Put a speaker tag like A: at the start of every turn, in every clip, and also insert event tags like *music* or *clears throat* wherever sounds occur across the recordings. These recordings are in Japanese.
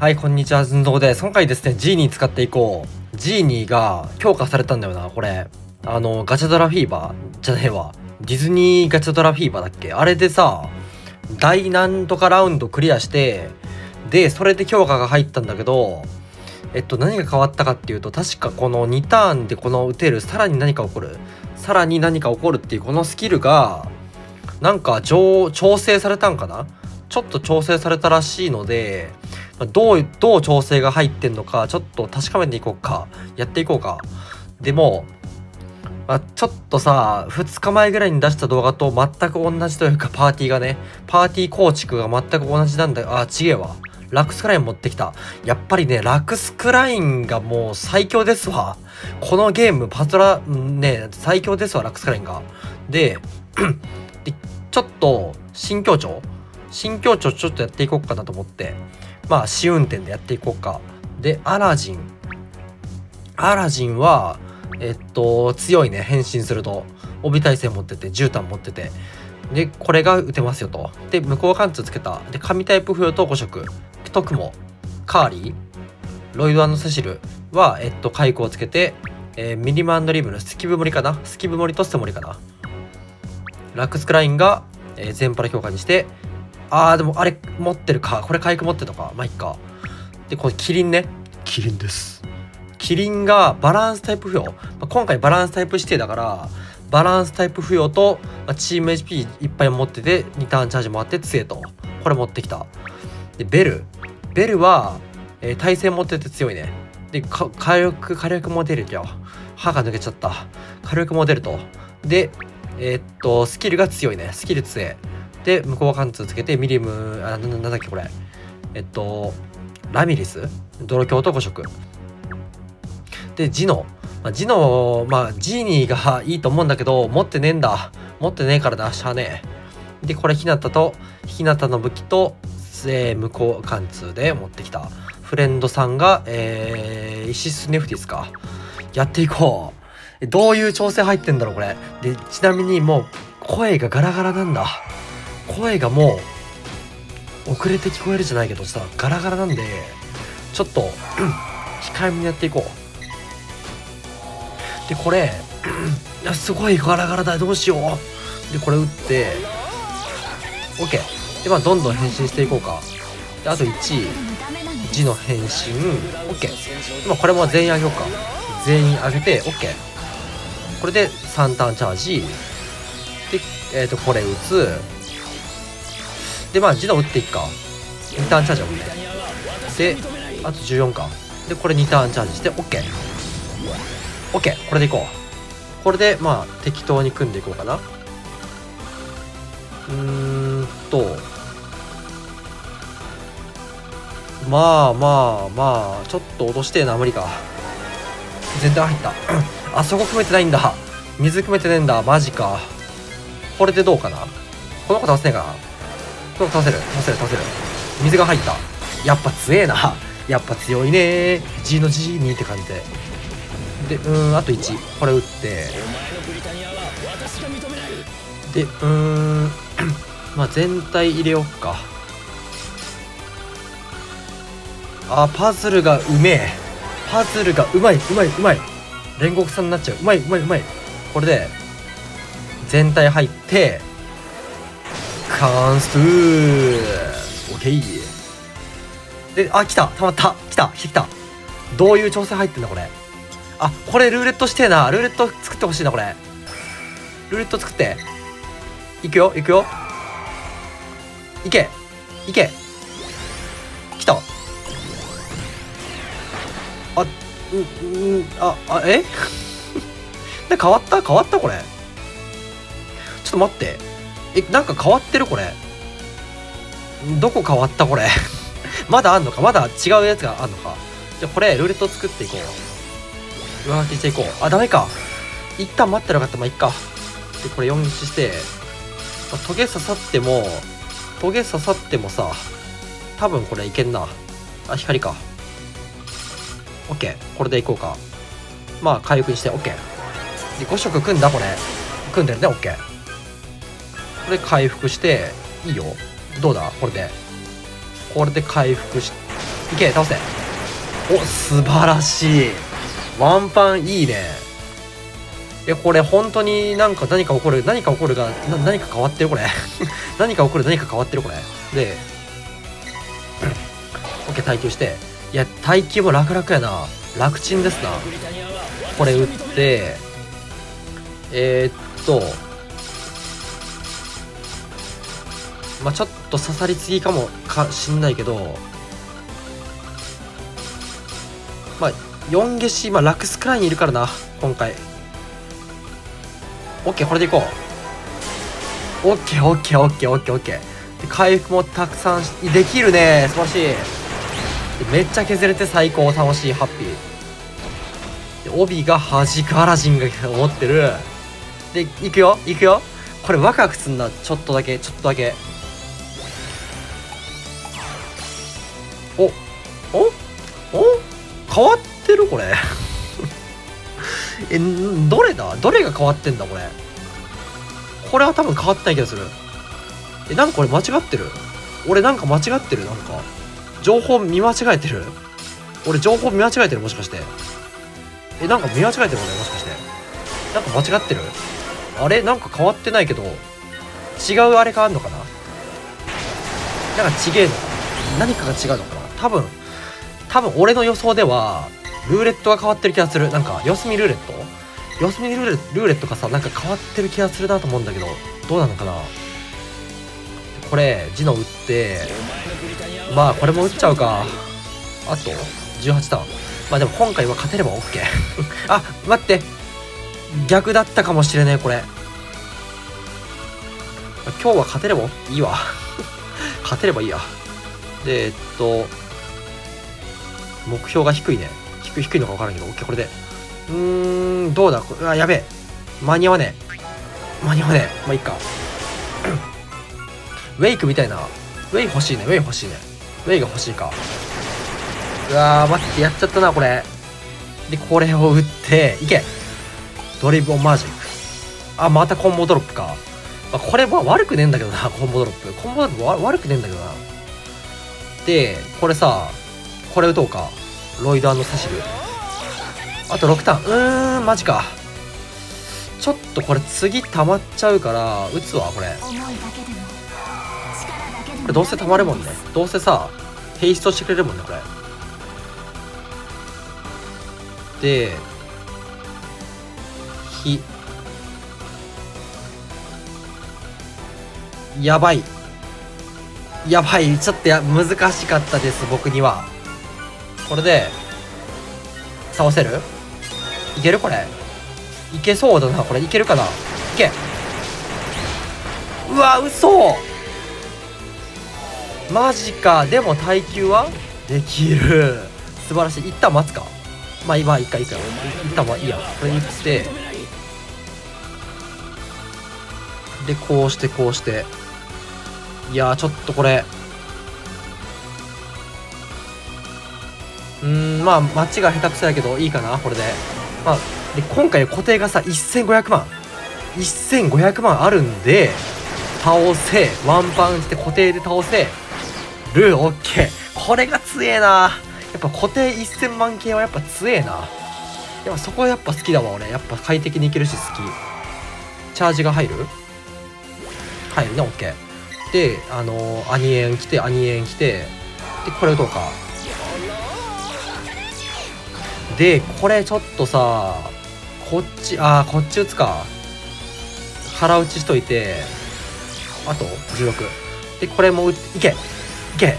A: はい、こんにちは、ずんどうです。今回ですね、ジーニー使っていこう。ジーニーが強化されたんだよな、これ。あの、ガチャドラフィーバー？じゃねえわ。ディズニーガチャドラフィーバーだっけ？あれでさ、大なんとかラウンドクリアして、で、それで強化が入ったんだけど、えっと、何が変わったかっていうと、確かこの2ターンでこの打てる、さらに何か起こる。さらに何か起こるっていうこのスキルが、なんか調整されたんかな？ちょっと調整されたらしいので、どう、どう調整が入ってんのか、ちょっと確かめていこうか。やっていこうか。でも、まあ、ちょっとさ、2日前ぐらいに出した動画と全く同じというか、パーティーがね、パーティー構築が全く同じなんだよあ、ちげえわ。ラックスクライン持ってきた。やっぱりね、ラックスクラインがもう最強ですわ。このゲーム、パトラ、ね、最強ですわ、ラックスクラインが。で、でちょっと、新境長新境長ちょっとやっていこうかなと思って。まあ試運転でやっていこうか。でアラジン。アラジンはえっと強いね。変身すると。帯耐性持ってて絨毯持ってて。でこれが打てますよと。で向こう貫通つけた。で紙タイプ不要と5色。特も。カーリー。ロイドセシルはえっと開口をつけて、えー、ミリマンドリブルスキブモリかな。スキブモリとステモリかな。ラックスクラインが、えー、全パラ強化にしてあーでもあれ持ってるか。これ回復持ってたか。まあいっか。でこれキリンね。キリンです。キリンがバランスタイプ付与、まあ、今回バランスタイプ指定だからバランスタイプ付与と、まあ、チーム HP いっぱい持ってて2ターンチャージもあって強いと。これ持ってきた。でベル。ベルは、えー、耐性持ってて強いね。で火力火力も出るよ。歯が抜けちゃった。火力も出ると。でえー、っとスキルが強いね。スキル強い。で向こう貫通つけてミリムあなんだっけこれ。えっとラミリス？泥鏡と5色。でジノ、まあ、ジノまあジーニーがいいと思うんだけど持ってねえんだ。持ってねえからなしゃあねえ。でこれひなたとひなたの武器と、えー、向こう貫通で持ってきた。フレンドさんがえー、イシスネフティスか。やっていこう。どういう調整入ってんだろうこれ。でちなみにもう声がガラガラなんだ。声がもう遅れて聞こえるじゃないけどさガラガラなんでちょっと控えめにやっていこう。でこれいやすごいガラガラだどうしよう。でこれ打って OK でまあどんどん変身していこうか。であと1字の変身 OK まあこれも全員あげようか。全員あげて OK これで3ターンチャージ。でえっ、ー、とこれ打つ。でまあ自動打っていくか。2ターンチャージはであと14か。でこれ2ターンチャージして OKOK、OK、これでいこう。これでまあ適当に組んでいこうかな。うーんと。まあまあまあちょっと落としてえな無理か。全然入った。*clears throat* あそこ組めてないんだ。水組めてねえんだ。マジか。これでどうかな。この子倒せねえかな。倒せる。倒せる倒せる。水が入った。やっぱ強えな。*laughs* やっぱ強いね。G の G にって感じで。でうんあと1これ打って。でうん。*coughs* まあ全体入れよっか。あパズルがうめえ。パズルがうまいうまいうまい。煉獄さんになっちゃう。うまいうまいうまい。これで全体入って。カンストゥー。オッケーであ来た。たまった。来た。来た。どういう調整入ってんだこれ。あこれルーレットしてえな。ルーレット作ってほしいなこれ。ルーレット作って。いくよいくよ。いけ。いけ。来た。あううああえ？*laughs* で変わった？変わったこれ。ちょっと待って。えなんか変わってるこれ？どこ変わったこれ？*laughs* まだあんのか？まだ違うやつがあんのか？じゃあこれルーレット作っていこう。上書きしていこう。あダメか。一旦待ってなかった。まあいっか。でこれ4撃して、まあ、トゲ刺さってもトゲ刺さってもさ多分これいけんな。あ光か。OK これでいこうか。まあ回復して。OK で5色組んだこれ。組んでるね OK これ回復していいよ。どうだ？これで。これで回復しいけ倒せ。お素晴らしい。ワンパンいいね。えこれ本当になんか何か起こる？何か起こるが何か変わってるこれ？*laughs* 何か起こる？何か変わってるこれ？で *coughs* OK 耐久して。いや耐久も楽々やな。楽ちんですな。これ打ってえー、っとまあちょっと刺さりすぎかもかしんないけどまあ4消しまあラクスくらいにいるからな今回。OK これでいこう。OKOKOKOKOK 回復もたくさんできるね素晴らしい。めっちゃ削れて最高楽しいハッピー。帯が弾くアラジンが持ってる。でいくよいくよ。これワクワクすんなちょっとだけちょっとだけ。変わってるこれ。*laughs* えどれだ？どれが変わってんだこれ？これは多分変わってない気がする。えなんかこれ間違ってる？俺なんか間違ってる？なんか。情報見間違えてる？俺情報見間違えてる？もしかして。えなんか見間違えてる俺もしかして。なんか間違ってる？あれ？なんか変わってないけど。違うあれがあんのかな？なんかちげえのかな？何かが違うのかな？多分。多分俺の予想ではルーレットが変わってる気がする。なんか四隅ルーレット？四隅ルーレットがさなんか変わってる気がするなと思うんだけどどうなのかな？これジノ打ってまあこれも打っちゃうか。あと18ターン。まあでも今回は勝てれば OK *laughs* あ待って。逆だったかもしれないこれ。今日は勝てればいいわ。*laughs* 勝てればいいや。でえっと目標が低いね。低い低いのか分からんけど OK これで。うーんどうだ？あやべえ。間に合わねえ。間に合わねえ。まあいいか。*coughs* ウェイクみたいな。ウェイ欲しいね。ウェイ欲しいね。ウェイが欲しいか。うわー待ってやっちゃったなこれ。でこれを打っていけ。ドリブンマジックあまたコンボドロップか、まあ、これは悪くねえんだけどなコンボドロップ。コンボドロップ悪くねえんだけどな。でこれさこれ打とうか。ロイドサシルあと6ターン。うーんマジか。ちょっとこれ次溜まっちゃうから打つわこれ。これどうせ溜まるもんね。どうせさテイストしてくれるもんねこれ。で火。やばい。やばい。ちょっとや難しかったです僕には。これで倒せる？いける？これ。いけそうだな。これいけるかな？いけ。うわ嘘。マジか。でも耐久は？できる。素晴らしい。一旦待つか。まあ今一回一回一旦はいいや。これにって。でこうしてこうして。いやちょっとこれ。うんまあ街が下手くそやけどいいかなこれで。まあで今回固定がさ1500万。1500万あるんで倒せ。ワンパンして固定で倒せ。ルーオッケー。これが強えな。やっぱ固定1000万系はやっぱ強えな。やっぱそこはやっぱ好きだわ俺。やっぱ快適にいけるし好き。チャージが入る？入るねオッケー。であのー、アニエン来てアニエン来て。でこれ打とうか。でこれちょっとさこっちあーこっち打つか。腹打ちしといて。あと16でこれもいけ。いけ。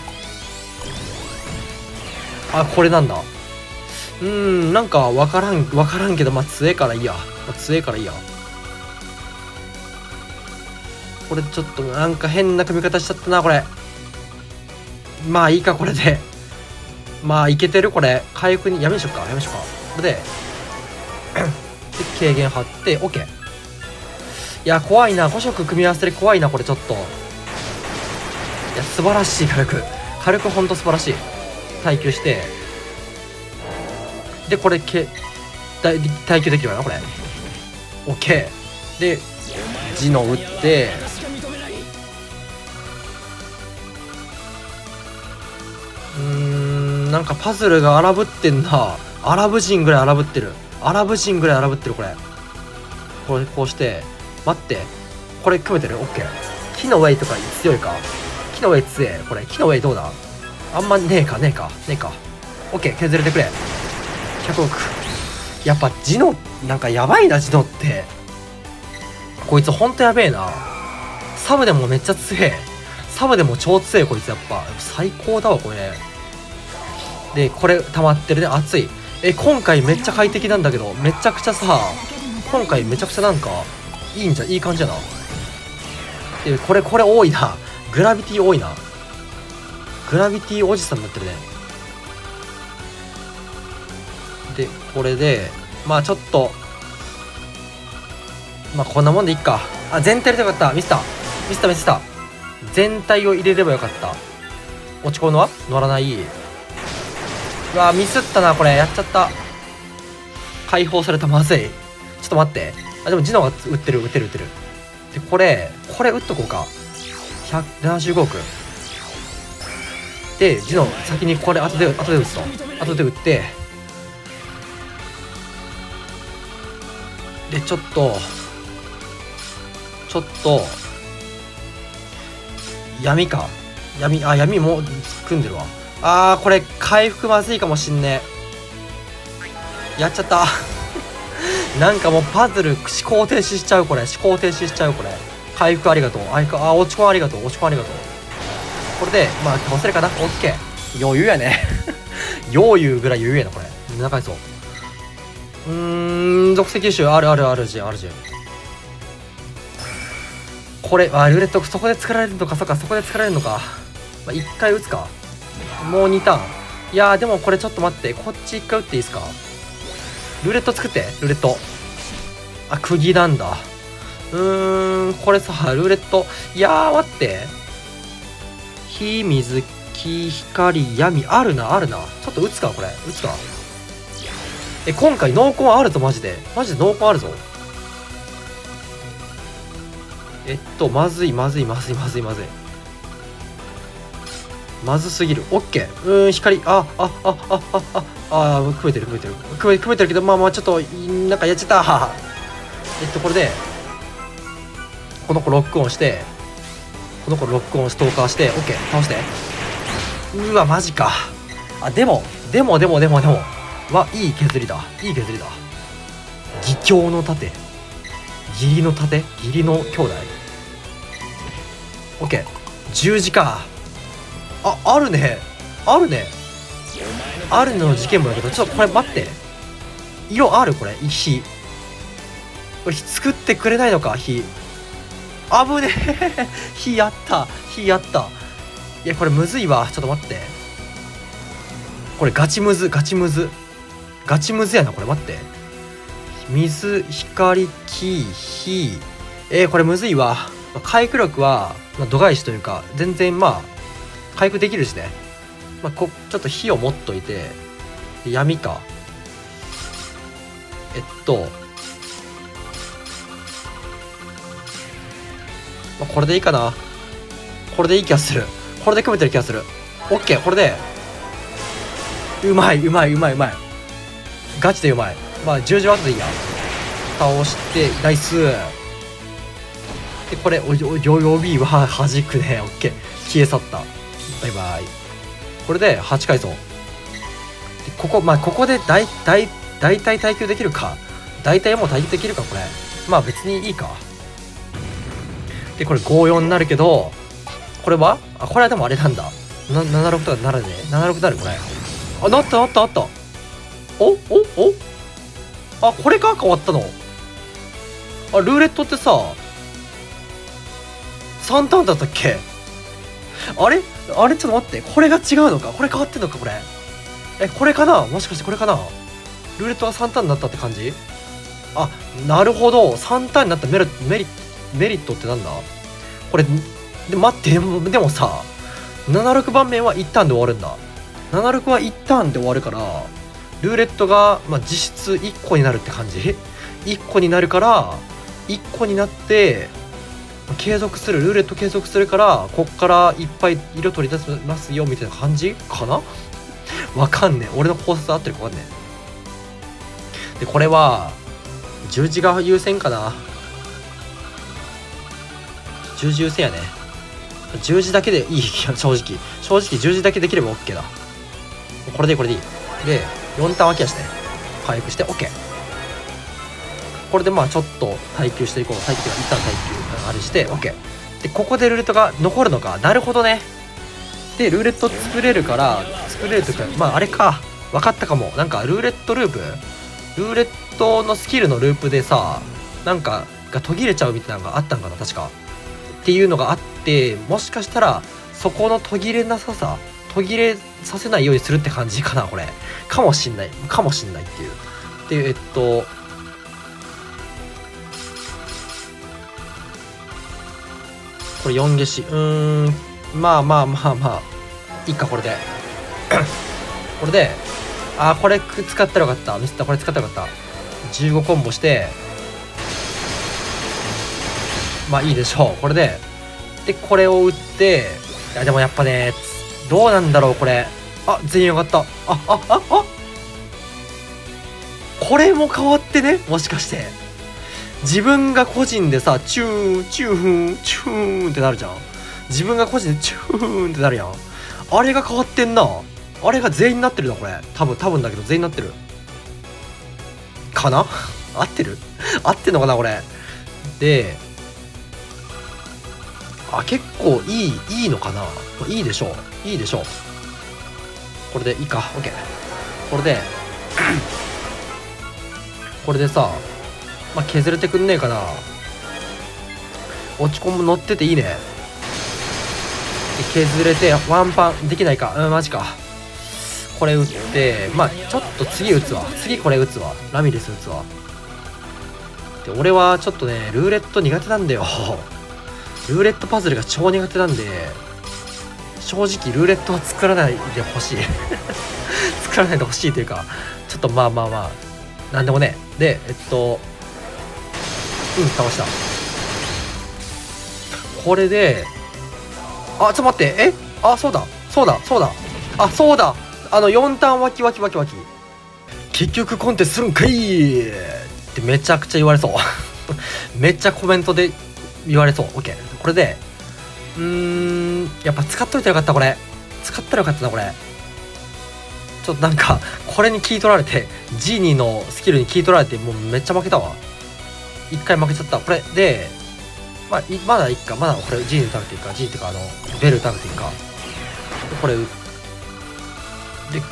A: あこれなんだ。うんなんか分からん分からんけどまあ強えからいいや、まあ、強えからいいや。これちょっとなんか変な組み方しちゃったなこれ。まあいいかこれで。まあいけてる？これ。回復にやめましょうか。やめましょうか。これで *clears throat* で軽減貼って OK いや怖いな。5色組み合わせで怖いなこれちょっと。いや素晴らしい火力火力ほんと素晴らしい。耐久して。でこれけ耐久できるかなこれ。OK でジノ打ってなんかパズルが荒ぶってんな。アラブ人ぐらい荒ぶってる。アラブ人ぐらい荒ぶってるこれ。これこうして。待って。これ組めてるオッケー。木のウェイとか強いか？木のウェイ強え。これ木のウェイどうだ？あんまねえか？ねえか？ねえか？オッケー。削れてくれ。100億やっぱジノなんかやばいなジノって。こいつほんとやべえな。サブでもめっちゃ強え。サブでも超強いこいつやっぱ。最高だわこれ。でこれ溜まってるね。熱い。え今回めっちゃ快適なんだけどめちゃくちゃさ今回めちゃくちゃなんかいいんじゃいい感じやな。でこれこれ多いな。グラビティ多いな。グラビティおじさんになってるね。でこれでまあちょっとまあこんなもんでいっか。あ全体入れてよかった。ミスったミスったミスった全体を入れればよかった。落ち込むのは？乗らない。うわミスったなこれ。やっちゃった。解放されたまずいちょっと待って。あでもジノが売ってる売ってる売ってる。でこれこれ打っとこうか。175億でジノ先にこれ後で後で打つと。後で打って。でちょっと。ちょっと。闇か。闇あ闇も組んでるわ。あーこれ回復まずいかもしんねえ。やっちゃった。*laughs* なんかもうパズル思考停止しちゃうこれ。思考停止しちゃうこれ。回復ありがとう。ああ落ち込んありがとう。落ち込んありがとう。これでまあ倒せるかな。オッケー。余裕やね。*laughs* 余裕ぐらい余裕やなこれ。長いぞ。うーん属性吸収。あるあるあるじあるじこれあルーレットそこで作られるのかそっかそこで作られるのか、まあ、1回打つか。もう2ターンいやでもこれちょっと待って。こっち1回打っていいですか？ルーレット作って。ルーレット。あ釘なんだ。うーんこれさルーレット。いや待って。火水木光闇。あるなあるな。ちょっと打つかこれ。打つか。え今回濃厚あるぞマジで。マジで濃厚あるぞ。えっとまずいまずいまずいまずいまずい。まずすぎる。オッケー。うーん光。ああああああああ組めてる組めてる。組め組めてるけどまあまあちょっとなんかやっちゃった。えっとこれでこの子ロックオンしてこの子ロックオンストーカーしてオッケー。倒して。うわマジか。あでもでもでもでもでも。はいい削りだ。いい削りだ。義教の盾。義理の盾？義理の兄弟？オッケー。十字かああるね。あるね。あるの事件もだけどちょっとこれ待って。色あるこれ火。これ作ってくれないのか火。あぶねえ。*laughs* 火やった。火やった。いやこれむずいわ。ちょっと待って。これガチムズガチムズガチムズやなこれ待って。水光木火。えー、これむずいわ。回復力は、ま、度外視というか全然まあ回復できるしね、まあ、こちょっと火を持っといて闇かえっと、まあ、これでいいかなこれでいい気がするこれで組めてる気がする OK これでうまいうまいうまいうまいガチでうまいまあ十字は後でいいや倒してナイスでこれおよよびは弾くね OK 消え去ったバイバイ。これで8回走ここまあここで大大大体耐久できるか。大体もう耐久できるかこれ。まあ別にいいか。でこれ54になるけどこれは？あこれはでもあれなんだ。な76とかなるね。76なるこれ。あなったなったなった。おおお？あこれか？変わったの。あルーレットってさ3ターンだったっけ？あれ？あれ？ちょっと待って。これが違うのか？これ変わってんのかこれ？えこれかな？もしかしてこれかな？ルーレットは3ターンになったって感じ？あなるほど。3ターンになったメリメリメリットってなんだ？これで待って。でもさ76番目は1ターンで終わるんだ。76は1ターンで終わるからルーレットが、まあ、実質1個になるって感じ？1個になるから1個になって継続するルーレット継続するからこっからいっぱい色取り出せますよみたいな感じかな？わかんねえ。俺の考察合ってるかわかんねえ。でこれは十字が優先かな。十字優先やね。十字だけでいい正直。正直十字だけできれば OK だ。これでいいこれでいい。で4ターン脇足ね回復して OK これでまあちょっと耐久していこう。耐久は一旦耐久。あれして OK でここでルーレットが残るのか。なるほどね。でルーレット作れるから作れるというかまああれか。分かったかも。なんかルーレットループ？ルーレットのスキルのループでさなんかが途切れちゃうみたいなのがあったんかな確か。っていうのがあってもしかしたらそこの途切れなささ途切れさせないようにするって感じかなこれ。かもしんない。かもしんないっていう。でえっとこれ4消し。うーん。まあまあまあまあ。いいかこれで。*coughs* これであこれ使ったらよかった。ミスった。これ使ったらよかった。15コンボして。まあいいでしょう。これで。でこれを打って。いやでもやっぱねどうなんだろうこれ。あ全員よかった。ああああこれも変わってねもしかして。自分が個人でさチューンチューンチューンってなるじゃん。自分が個人でチューンってなるやん。あれが変わってんな。あれが全員になってるなこれ。多分多分だけど全員になってる。かな？*laughs* 合ってる？合ってんのかなこれ。であ結構いいいいのかな？いいでしょう。いいでしょう。これでいいか。OK これでこれでさ、まあ、削れてくんねえかな。落ち込む乗ってていいね。削れてワンパンできないか。うんマジか。これ打ってまあちょっと次打つわ。次これ打つわ。ラミレス打つわ。で俺はちょっとねルーレット苦手なんだよ。ルーレットパズルが超苦手なんで正直ルーレットは作らないでほしい。*laughs* 作らないでほしいというかちょっとまあまあまあなんでもねでえっとうん倒した。これであちょっと待ってえ？あそうだそうだそうだ。あそうだ。あの4ターンワキワキワキワキ結局コンテするんかいってめちゃくちゃ言われそう。*laughs* めっちゃコメントで言われそう。OK これでうーんやっぱ使っといてよかったこれ。使ったらよかったなこれ。ちょっとなんかこれに聞い取られてジーニーのスキルに聞い取られてもうめっちゃ負けたわ。一回負けちゃった。これでまあまだいっかまだこれジーニー食べていいかジーっていうかあのベル食べていいかこれで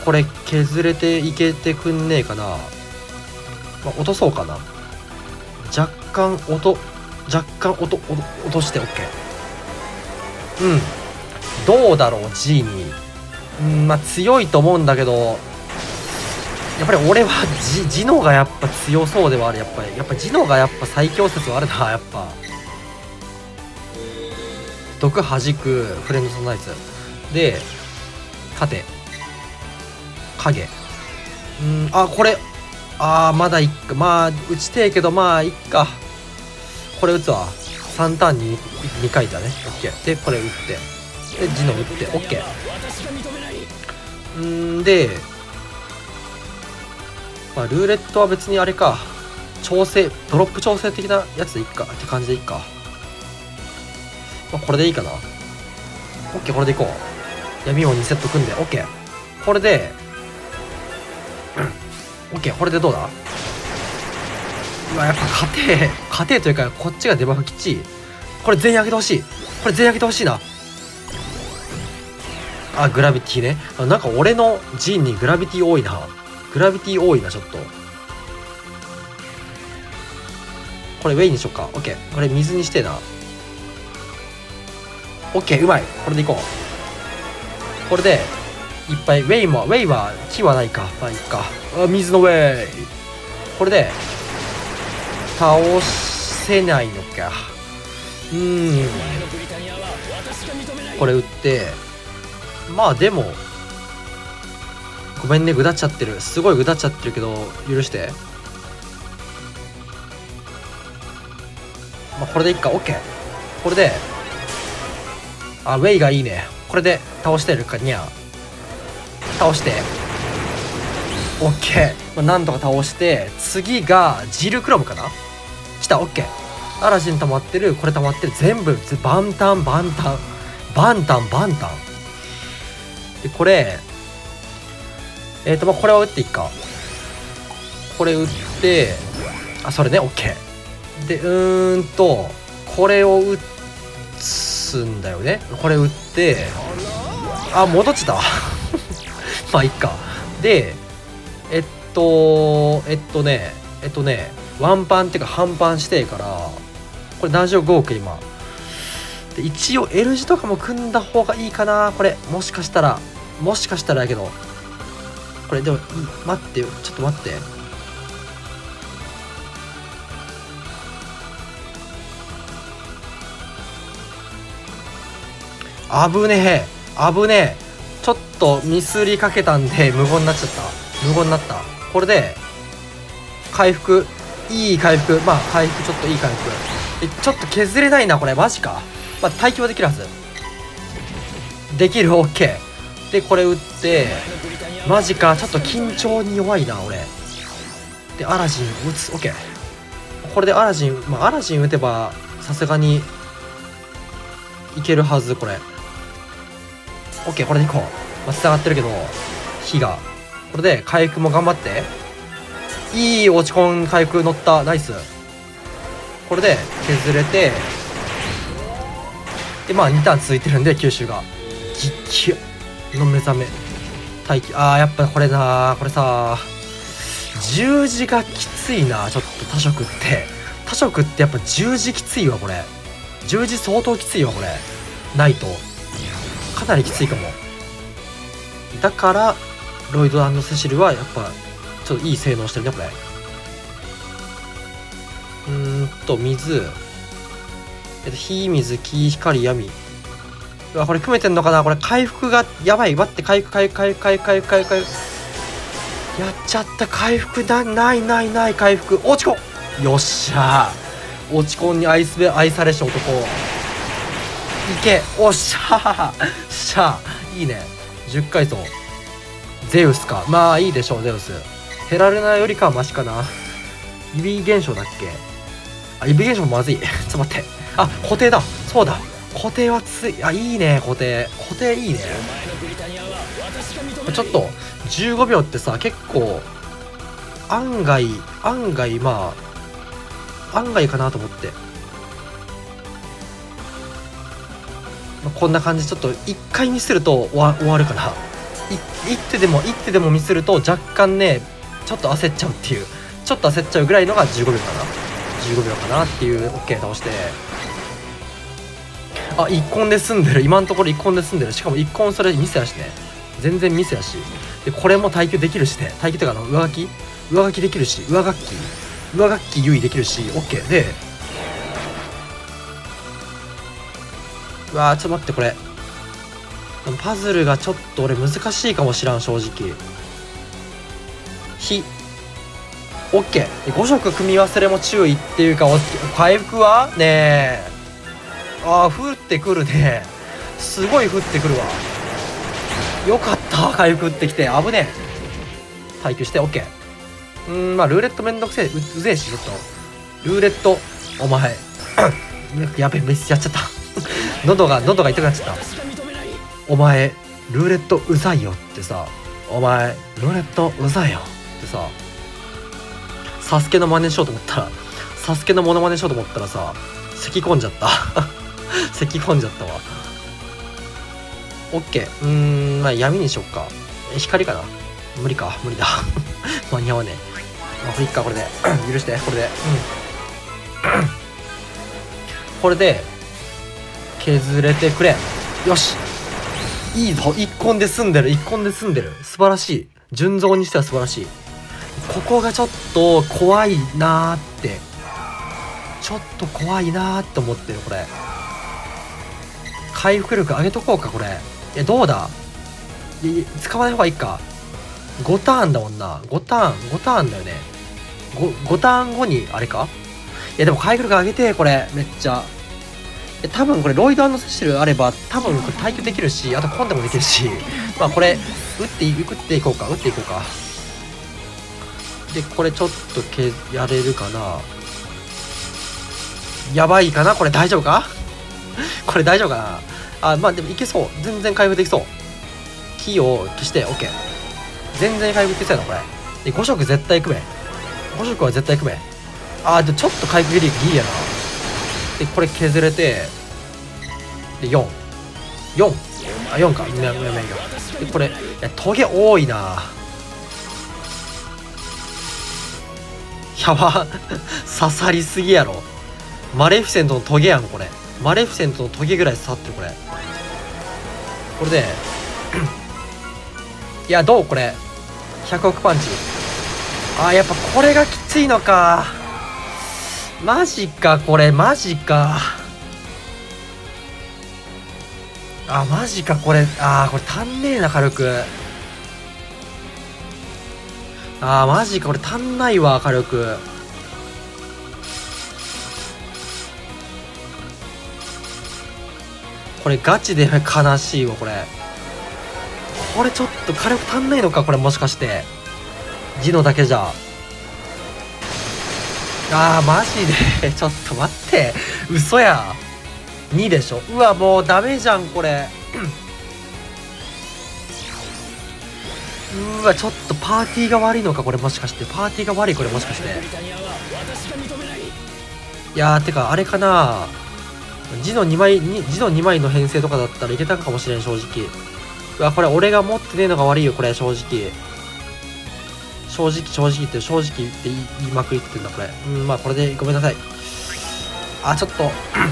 A: これ削れていけてくんねえかな、まあ、落とそうかな。若干音若干音落として OK うん。どうだろう G に。うんまあ強いと思うんだけど。やっぱり俺はジジノがやっぱ強そうではある。やっぱりやっぱジノがやっぱ最強説はあるな *laughs* やっぱ。毒弾くフレンドソンナイツ。で盾。影。うんあこれ。あーまだいっかまあ打ちてえけどまあいっか。これ打つわ。3ターンに 2, 回だね。OK でこれ打って。でジノ打って。OK うんでまあルーレットは別にあれか調整ドロップ調整的なやつでいっかって感じでいっか。まあこれでいいかな。OK これでいこう。闇を2セット組んで OK これで OK これでどうだ？うわやっぱ家庭家庭というかこっちがデバフきっちりこれ全員上げてほしい。これ全員上げてほしいな。あグラビティね。なんか俺のジーンにグラビティ多いな。グラビティ多いなちょっと。これウェイにしよっか。OK これ水にしてえな OK うまい。これでいこう。これでいっぱい。ウェイもウェイは木はないか。まあいいか。あ水のウェイ。これで倒せないのか。うーん。これ打って。まあでもごめんねぐだっちゃってる。すごいぐだっちゃってるけど許して。まあこれでいっか。OK これで。あウェイがいいね。これで倒してるかにゃ。倒して。オッケー、まあ、なんとか倒して次がジルクロムかな。来たオッケー。アラジン溜まってる。これ溜まってる。全部バンタンバンタン。バンタンバンタン。でこれえっ、ー、とまあこれは打っていいか。これ打ってあそれねオッケー。でうーんとこれを打つんだよね。これ打ってあ戻っちゃった。*laughs* まあいっか。でえっとえっとねえっとねワンパンっていうか半パンしてからこれ75億今。で一応 L 字とかも組んだ方がいいかなこれ。もしかしたら。もしかしたらやけど。これでも待ってよ。ちょっと待って。あぶねえ。あぶねえ。ちょっとミスりかけたんで無言になっちゃった。無言になった。これで回復。いい回復。まあ回復ちょっといい回復。えちょっと削れないなこれ。マジか。まあ耐久はできるはず。できる。OK でこれ打ってマジか。ちょっと緊張に弱いな俺。でアラジン打つ。OK これでアラジンまあアラジン打てばさすがにいけるはずこれ。OK これでいこう、まあ、繋がってるけど火が。これで回復も頑張って。いい落ち込ん回復乗った。ナイス。これで削れて。でまあ2ターン続いてるんで九州が。ギッキの目覚め。待機。あーやっぱこれなこれさ十字がきついなちょっと多色って。多色ってやっぱ十字きついわこれ。十字相当きついわこれ。ないと。かなりきついかも。だからロイドセシルはやっぱちょっといい性能してるねこれ。うんと水。えっと火水木光闇。うわこれ組めてんのかな？これ回復がやばい。待って回復回復回復回復回復回復。回復やっちゃった。回復だないないない回復。落ちこよっしゃ落ち込んに愛すべ愛されし男。いけ。おっしゃー。*laughs* しゃいいね。10回層ゼウスか。まあいいでしょうゼウス。ヘラルナよりかはマシかな。指現象だっけ？あ指現象もまずい。*laughs* ちょっと待って。あ固定だ。そうだ。固定はついあいいね固定。固定いいね。ちょっと15秒ってさ結構案外案外まあ案外かなと思って。まあこんな感じちょっと1回ミスると終わ終わるかな。一手でも一手でもミスると若干ねちょっと焦っちゃうっていう。ちょっと焦っちゃうぐらいのが15秒かな。15秒かなっていう OK 倒して。あ一コンで済んでる。今のところ一コンで済んでる。しかも一コンそれミスやしね。全然ミスやし。でこれも耐久できるしね。耐久というかの上書き？上書きできるし。上書き。上書き優位できるし。OK で。うわーちょっと待ってこれ。パズルがちょっと俺難しいかもしらん正直。火。OK5 色組み忘れも注意っていうか回復は？ねえ。ああ降ってくるね。すごい降ってくるわ。よかった回復ってきて。危ねえ。耐久して OK うんまあルーレットめんどくせえ。うぜえしちょっと。ルーレットお前。*coughs* やべえメッセやっちゃった。*laughs* 喉が喉が痛くなっちゃった。お前ルーレットうざいよってさ。お前ルーレットうざいよ。ってさ。サスケの真似しようと思ったらサスケのモノマネしようと思ったらさ咳き込んじゃった。*laughs* *laughs* 咳込んじゃったわ。オッケー。うーんまあ闇にしよっか。え光かな？無理か。無理だ。*laughs* 間に合わねえ。まあいっかこれで。*clears throat* 許してこれで。うん。*clears throat* これで削れてくれ。よし。いいぞ。一本で済んでる。一本で済んでる。素晴らしい。純増にしては素晴らしい。ここがちょっと怖いなーって。ちょっと怖いなーって思ってるこれ。回復力上げとこうかこれ。えどうだ？い使わない方がいいか。5ターンだもんな。5ターン5ターンだよね。5, 5ターン後にあれか？いやでも回復力上げてこれ。めっちゃ。多分これロイドセシルあれば多分これ耐久できるしあとコンでもできるし。*laughs* まあこれ打って打っていこうか。打っていこうか。でこれちょっとけやれるかな。やばいかな？これ大丈夫か？*laughs* これ大丈夫かな？あまあでもいけそう。全然回復できそう。木を消して OK 全然回復できそうやなこれ。で5色絶対組め5色は絶対組めあーでちょっと回復力いいやな。でこれ削れてで44あ4か。やめめめめでこれいやトゲ多いな。やば。*laughs* 刺さりすぎやろ。マレフィセントのトゲやんこれ。マレフィセントのトゲぐらい刺さってるこれ。これで *clears throat* いやどうこれ。100億パンチ。あーやっぱこれがきついのか。マジかこれ。マジか。あマジかこれ。あーこれ足んねえな火力あーマジかこれ足んないわ火力これガチで悲しいわこれ。これちょっと火力足んないのかこれもしかして。ジノだけじゃ。あーマジで。*laughs* ちょっと待って。嘘や。2でしょ。うわもうダメじゃんこれ。*clears throat* うわちょっとパーティーが悪いのかこれもしかして。パーティーが悪いこれもしかして。いやーてかあれかな。字の2枚字の2枚の編成とかだったらいけたかもしれん正直。うわこれ俺が持ってねえのが悪いよこれ正直。正直正直って正直って言い言いまくりってんだこれ。うんまあこれでごめんなさい。あちょっと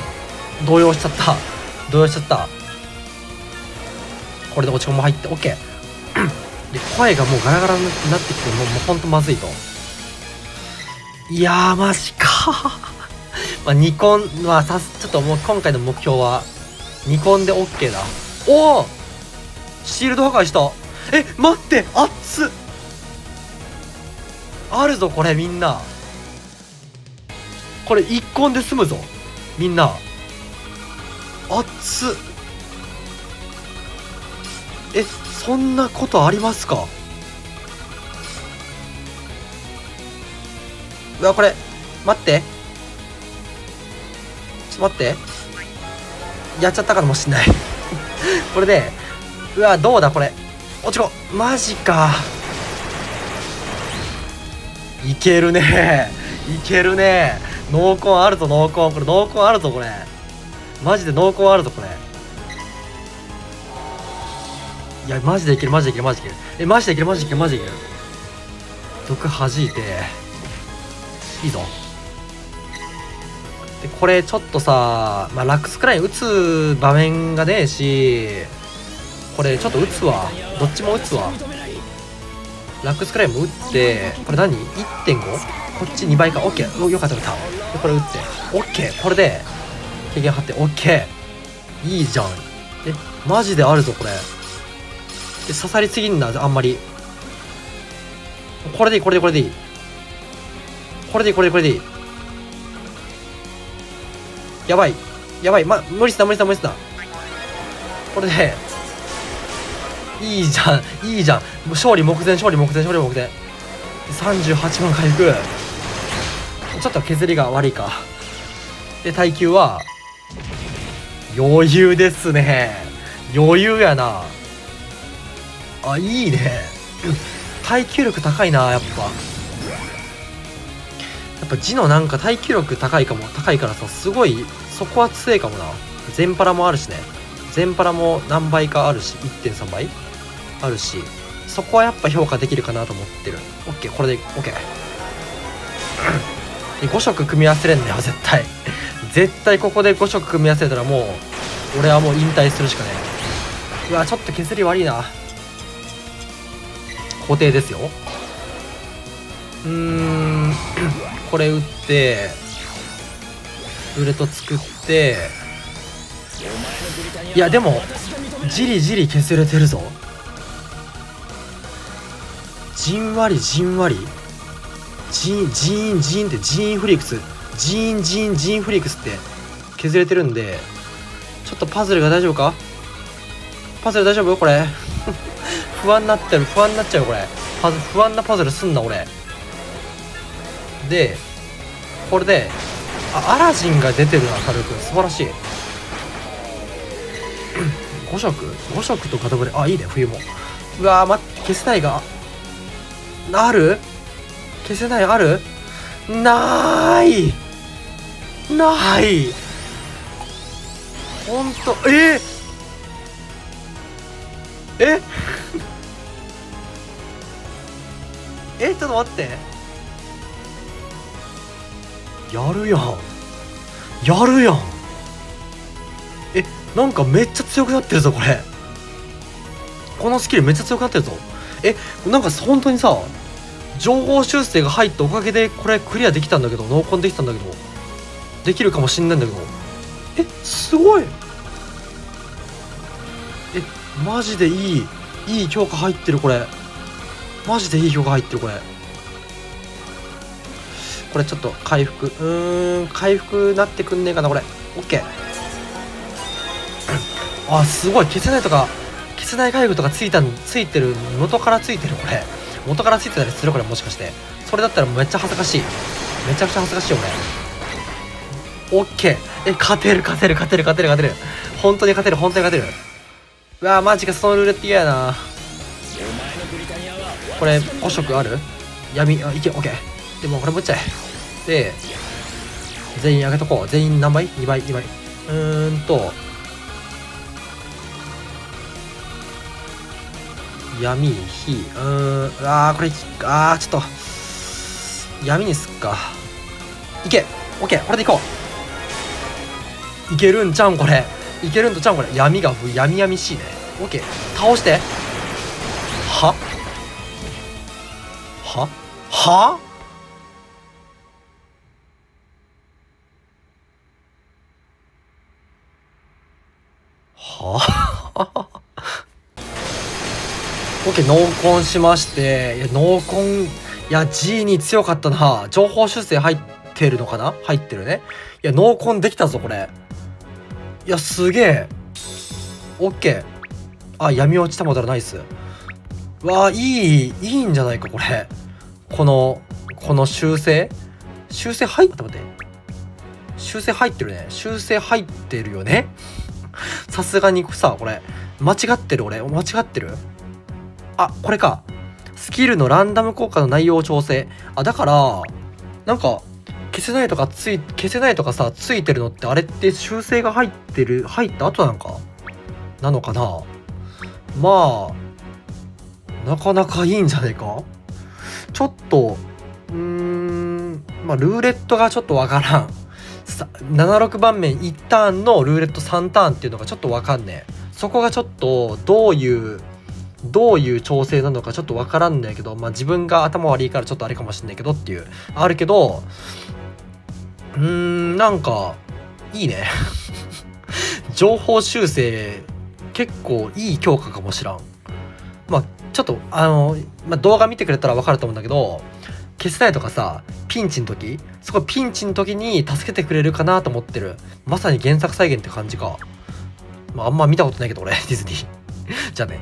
A: *clears throat* 動揺しちゃった。動揺しちゃった。これで落ち込みも入って OK *clears throat* で声がもうガラガラになってきてもうもうほんとまずいと。いやーマジか。まあニコンまあさすちょっともう今回の目標はニコンで OK だ。おおシールド破壊した。え待って！熱っ！あるぞこれみんな。これ一コンで済むぞ。みんな。熱っ！えそんなことありますか？うわこれ待って。っと待って。やっちゃったかもしんない。*laughs* これでうわどうだこれ。落ちこ。マジか。いけるね。いけるね。濃厚あるぞ濃厚。これ濃厚あるぞこれ。マジで濃厚あるぞこれ。いやマジでいける。マジでいける。マジでいける。えマジでいける。マジでいける。マジでいける。毒弾いて。いいぞ。これちょっとさ、まあ、ラックスくらい打つ場面がねえしこれちょっと打つわ。どっちも打つわ。ラックスくらいも打ってこれ何 ?1.5? こっち2倍か？OK よかったよかった。これ打って。OK これで経験張って。OK いいじゃん。えマジであるぞこれ。で刺さりすぎんなあんまり。これでいいこれでいいこれでいいこれでいい。これでいいこれでいい。やばい。やばい。ま無理すな無理すな無理すなこれでいいじゃん。いいじゃん。もう勝利目前勝利目前勝利目前。38万回復。ちょっと削りが悪いか。で耐久は余裕ですね。余裕やな。あいいね。*laughs* 耐久力高いなやっぱ。やっぱ字のなんか耐久力高いかも。高いからさすごいそこは強いかもな。全パラもあるしね。全パラも何倍かあるし1.3倍あるしそこはやっぱ評価できるかなと思ってる。OK これで OK *coughs* 5色組み合わせれんだよ絶対。*laughs* 絶対ここで5色組み合わせたらもう俺はもう引退するしかねえ。うわちょっと削り悪いな。固定ですよ。うーん。これ打ってウレト作っていやでもじりじり削れてるぞ。じんわりじんわり。ジーンジーンジーンってジーンフリックス。ジーンジーンジーンフリックスって削れてるんでちょっとパズルが大丈夫か？パズル大丈夫？これ。*laughs* 不安になってる不安になっちゃうこれ。パズ不安なパズルすんな俺。でこれであアラジンが出てるな軽く素晴らしい。*clears throat* 5色？5色と片ぶれあいいね冬も。うわー待っ消せないがある？消せないある？なーい！ない！ほんとえ？え？*laughs* えちょっと待って。やるやん。やるやん。えなんかめっちゃ強くなってるぞこれ。このスキルめっちゃ強くなってるぞ。えなんか本当にさ情報修正が入ったおかげでこれクリアできたんだけど濃厚できたんだけどできるかもしんないんだけど。えすごい。えマジでいいいい評価入ってるこれ。マジでいい評価入ってるこれ。これちょっと回復。うーん回復なってくんねえかなこれ。オッケー。*clears throat* あすごい。消せないとか消せない回復とかついたついてる元からついてるこれ。元からついてたりするこれもしかして。それだったらめっちゃ恥ずかしい。めちゃくちゃ恥ずかしいよこれ。オッケー。え勝てる勝てる勝てる勝てる勝てる。本当に勝てる本当に勝てる。うわマジかそのルーレット嫌やな。これ5色ある？闇あいけオッケー。でもこれぶっちゃえ。全員上げとこう。全員何倍 ?2 倍？2倍。うーんと。闇火。うーん。あーこれあーちょっと。闇にすっか。いけ。オッケー。これでいこう。いけるんちゃうんこれ。いけるんとちゃうんこれ。闇が闇闇しいね。オッケー。倒して。は？は？は？オッケー濃紺しましていや濃紺いや G に強かったな。情報修正入ってるのかな？入ってるね。いや濃紺できたぞこれ。いやすげえ。オッケー。あ闇落ちたまだらナイスわあいいいいんじゃないかこれ。このこの修正？修正入って待って。修正入ってるね。修正入ってるよね。さすがにさこれ。間違ってる俺。間違ってる？あこれか。スキルのランダム効果の内容調整。あだからなんか消せないとかつい消せないとかさついてるのってあれって修正が入ってる入った後なんか？なのかな？まあなかなかいいんじゃないか？ちょっとうーんまあルーレットがちょっとわからん。76番目1ターンのルーレット3ターンっていうのがちょっとわかんねえ。そこがちょっとどういうどういう調整なのかちょっとわからんねんけどまあ自分が頭悪いからちょっとあれかもしんないけどっていう。あるけどうーんなんかいいね。*laughs* 情報修正結構いい強化かもしらん。まあちょっとあの、まあ、動画見てくれたら分かると思うんだけど消せないとかさピンチの時そこピンチの時に助けてくれるかなと思ってる。まさに原作再現って感じか。まああんま見たことないけど俺ディズニー。*laughs* じゃあね。